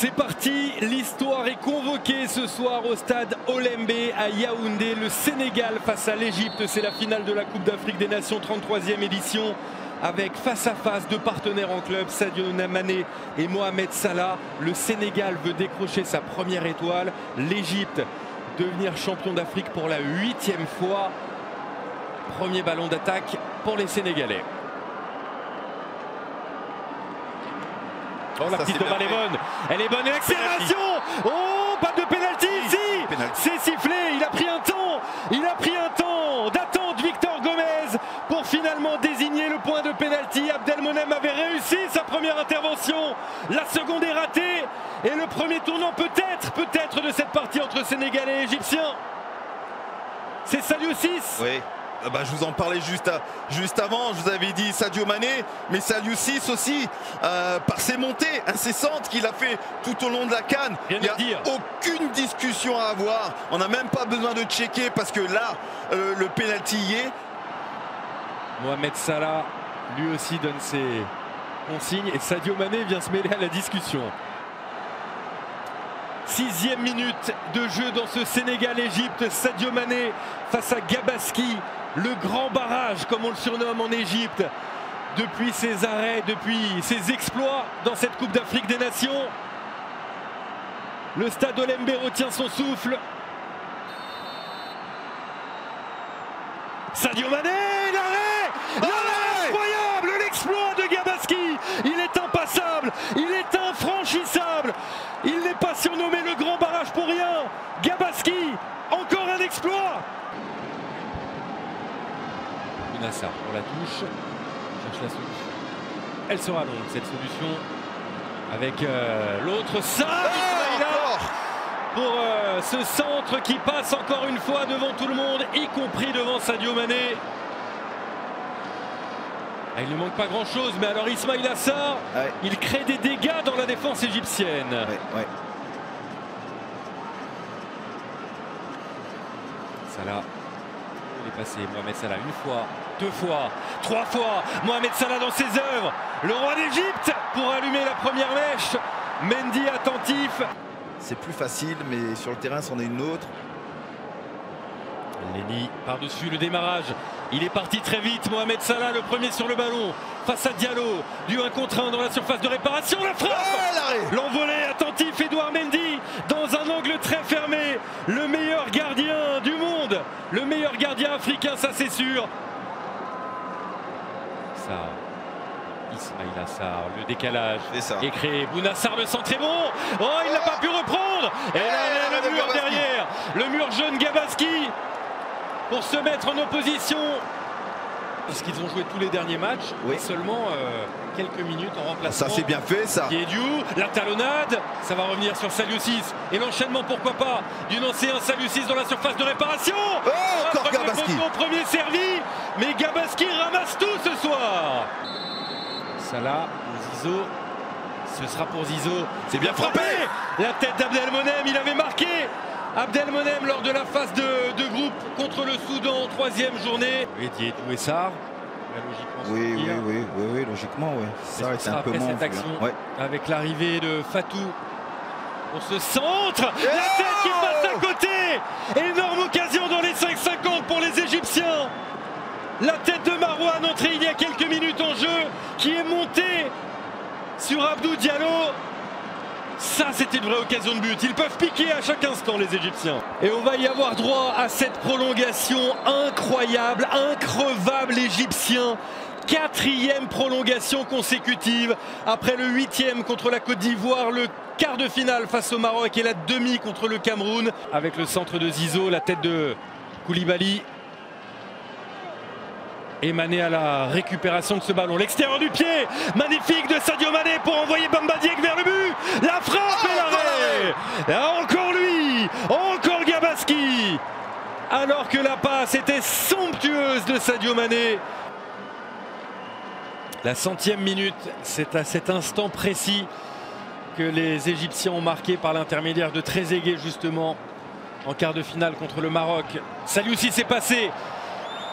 C'est parti, l'histoire est convoquée ce soir au stade Olembe à Yaoundé. Le Sénégal face à l'Égypte, c'est la finale de la Coupe d'Afrique des Nations, 33e édition. Avec face à face deux partenaires en club, Sadio Namane et Mohamed Salah. Le Sénégal veut décrocher sa première étoile. L'Égypte devenir champion d'Afrique pour la huitième fois. Premier ballon d'attaque pour les Sénégalais. Oh, la petite balle est bonne. Elle est bonne. Accélération Oh, pas de pénalty ici C'est sifflé. Il a pris un temps. Il a pris un temps d'attente Victor Gomez pour finalement désigner le point de pénalty. Abdelmonem avait réussi sa première intervention. La seconde est ratée. Et le premier tournant peut-être, peut-être de cette partie entre Sénégalais et Égyptiens. C'est Saliou 6. Oui. Ah bah, je vous en parlais juste, juste avant, je vous avais dit Sadio Mané, mais Saliou 6 aussi, euh, par ses montées incessantes qu'il a fait tout au long de la canne. Il n'y a aucune discussion à avoir. On n'a même pas besoin de checker parce que là, euh, le pénalty y est. Mohamed Salah, lui aussi, donne ses consignes et Sadio Mané vient se mêler à la discussion. Sixième minute de jeu dans ce Sénégal-Égypte. Sadio Mané face à Gabaski le grand barrage, comme on le surnomme en Égypte, depuis ses arrêts, depuis ses exploits dans cette Coupe d'Afrique des Nations. Le stade Olembe retient son souffle. Sadio Mané, l'arrêt L'arrêt incroyable L'exploit de Gabaski Il est impassable, il est infranchissable. Il n'est pas surnommé le grand barrage pour rien. Gabaski, encore un exploit Nassar pour la touche. Cherche la solution. Elle sera longue cette solution. Avec euh, l'autre ça oh, pour euh, ce centre qui passe encore une fois devant tout le monde, y compris devant Sadio Mané. Ah, il ne manque pas grand chose, mais alors Ismail Assar, il crée des dégâts dans la défense égyptienne. Ouais, Salah Mohamed Salah une fois, deux fois, trois fois. Mohamed Salah dans ses œuvres. Le roi d'Égypte pour allumer la première mèche. Mendy attentif. C'est plus facile, mais sur le terrain, c'en est une autre. Lenny par-dessus le démarrage. Il est parti très vite. Mohamed Salah, le premier sur le ballon. Face à Diallo. Du 1 contre 1 dans la surface de réparation. La frappe L'envolée attentif. Edouard Mendy dans un angle très fermé. Le meilleur gardien du monde. Le meilleur gardien africain, ça c'est sûr. Ça. Ismail Assar, le décalage est créé. Bounassar, le centre est bon. Oh, il n'a pas pu reprendre. Et là, le mur derrière. Le mur jeune Gabaski pour se mettre en opposition. Parce qu'ils ont joué tous les derniers matchs, oui. seulement euh, quelques minutes en remplacement. Ça c'est bien fait ça. Diédiou, la talonnade, ça va revenir sur Saliusis. Et l'enchaînement pourquoi pas du ancien Saliusis dans la surface de réparation. Oh, encore Gabaski. Premier servi, mais Gabaski ramasse tout ce soir. Salah, Zizo, ce sera pour Zizo. C'est bien frappé. La tête d'Abdelmonem, il avait marqué. Abdelmonem lors de la phase de, groupe contre le Soudan, troisième journée. Et Sarr. Oui, oui, oui, oui, oui, logiquement, oui. Ça est un peu moins. cette action, avec l'arrivée de Fatou pour ce centre. la tête qui passe à côté. Énorme occasion dans les 5-50 pour les Égyptiens. La tête de Marouane entrée il y a quelques minutes en jeu, qui est montée sur Abdou Diallo. Ça, c'était une vraie occasion de but. Ils peuvent piquer à chaque instant, les Égyptiens. Et on va y avoir droit à cette prolongation incroyable, increvable égyptien. Quatrième prolongation consécutive après le huitième contre la Côte d'Ivoire, le quart de finale face au Maroc et la demi contre le Cameroun. Avec le centre de Zizo, la tête de Koulibaly et Mané à la récupération de ce ballon. L'extérieur du pied, magnifique de Sadio Mané pour envoyer Bamba vers le but. La frappe et l'arrêt. Encore lui, encore Gabaski. Alors que la passe était somptueuse de Sadio Mané. La centième minute, c'est à cet instant précis que les Égyptiens ont marqué par l'intermédiaire de Trezeguet justement en quart de finale contre le Maroc. Salut aussi s'est passé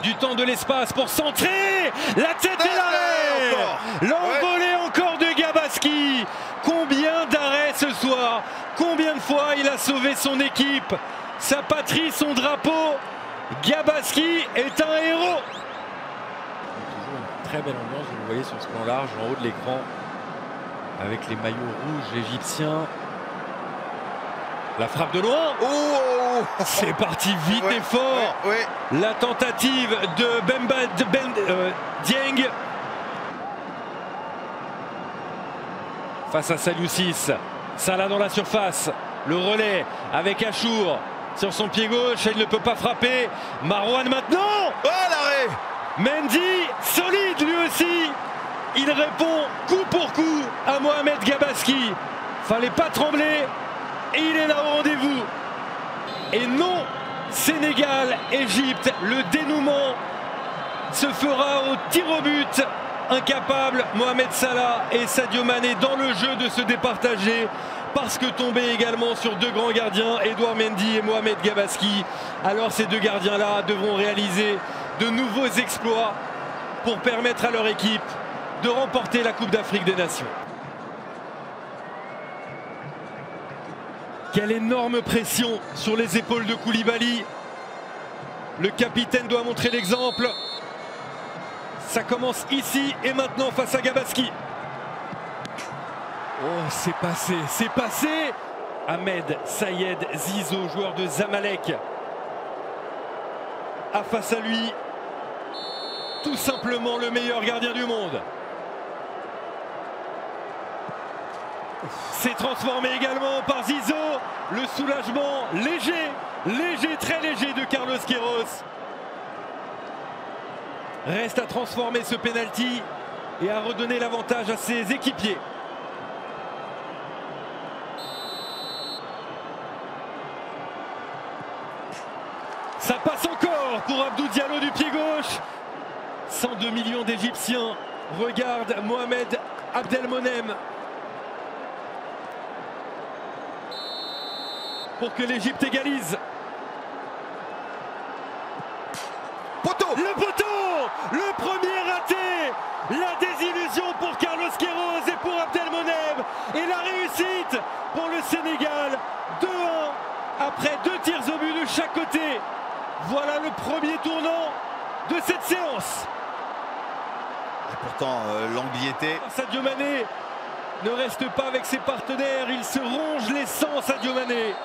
du temps de l'espace pour centrer. La tête est l'arrêt. L'envolée encore de Gabaski. Combien d'arrêts ce soir? Combien de fois il a sauvé son équipe, sa patrie, son drapeau. Gabaski est un héros. Toujours une très belle ambiance, vous le voyez sur ce plan large, en haut de l'écran, avec les maillots rouges égyptiens. La frappe de loin. Oh C'est parti vite et fort. La tentative de Bemba de ben, euh, Dieng. Face à Saliusis. Salah dans la surface. Le relais avec Achour sur son pied gauche. Il ne peut pas frapper. Marouane maintenant. Oh l'arrêt Mendy, solide lui aussi. Il répond coup pour coup à Mohamed Gabaski. Fallait pas trembler. Et il est là au rendez-vous. Et non, Sénégal, Égypte, le dénouement se fera au tir au but. Incapable, Mohamed Salah et Sadio Mané dans le jeu de se départager parce que tombés également sur deux grands gardiens, Edouard Mendy et Mohamed Gabaski. Alors ces deux gardiens-là devront réaliser de nouveaux exploits pour permettre à leur équipe de remporter la Coupe d'Afrique des Nations. Quelle énorme pression sur les épaules de Koulibaly. Le capitaine doit montrer l'exemple. Ça commence ici et maintenant face à Gabaski. Oh, c'est passé, c'est passé. Ahmed Sayed Zizo, joueur de Zamalek, a face à lui tout simplement le meilleur gardien du monde. C'est transformé également par Zizo. Le soulagement léger, léger, très léger de Carlos Queiroz. Reste à transformer ce penalty et à redonner l'avantage à ses équipiers. Ça passe encore pour Abdou Diallo du pied gauche. 102 millions d'Égyptiens regardent Mohamed Abdelmonem pour que l'Égypte égalise. Poteau Le poteau Le premier raté La désillusion pour Carlos Queiroz et pour Abdelmonem et la réussite pour le Sénégal 2-1 après deux tirs au but de chaque côté. Voilà le premier tournant de cette séance. Et pourtant, euh, l'anxiété. Sadio Mané ne reste pas avec ses partenaires, il se ronge les sangs, Sadio Mané.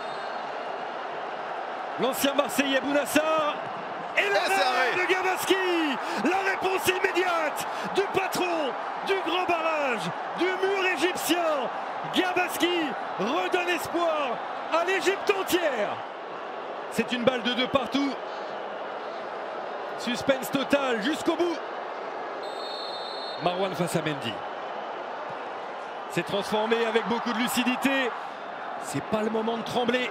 L'ancien Marseillais Bounassar et l'arrêt de Gabaski La réponse immédiate du patron du grand barrage, du mur égyptien. Gabaski redonne espoir à l'Égypte entière. C'est une balle de deux partout. Suspense total jusqu'au bout. Marwan face à Mendy. C'est transformé avec beaucoup de lucidité. C'est pas le moment de trembler.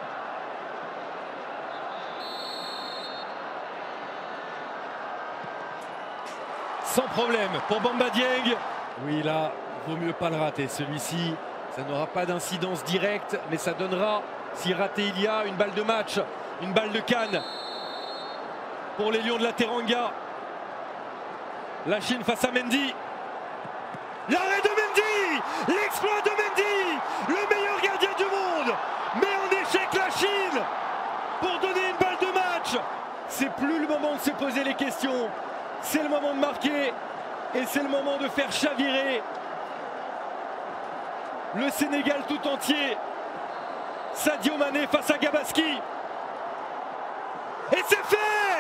Sans problème pour Bamba Dieng. Oui, là, vaut mieux pas le rater. Celui-ci, ça n'aura pas d'incidence directe, mais ça donnera, si raté il y a, une balle de match, une balle de canne pour les Lions de la Teranga. La Chine face à Mendy. L'arrêt de Mendy L'exploit de Mendy Le meilleur gardien du monde Mais en échec la Chine Pour donner une balle de match C'est plus le moment de se poser les questions. C'est le moment de marquer. Et c'est le moment de faire chavirer le Sénégal tout entier. Sadio Mané face à Gabaski. Et c'est fait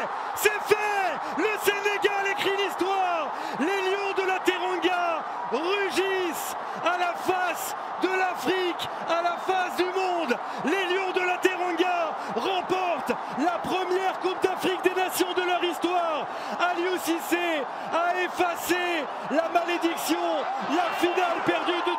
a effacé la malédiction, la finale perdue